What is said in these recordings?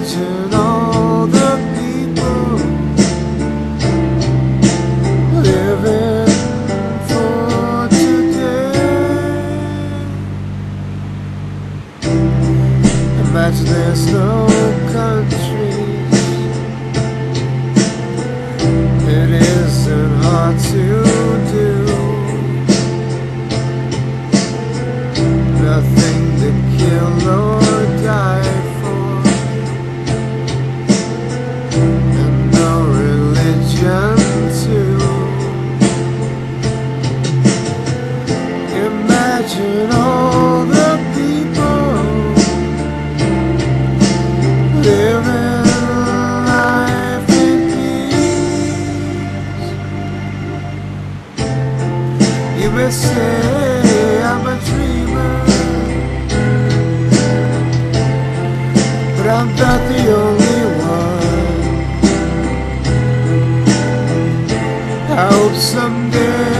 imagine all the people living for today. Imagine there's no countries. It isn't hard to do. Nothing. say I'm a dreamer. But I'm not the only one. I hope someday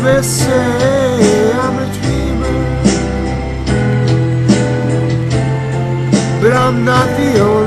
dreamers say I'm a dreamer. But I'm not the only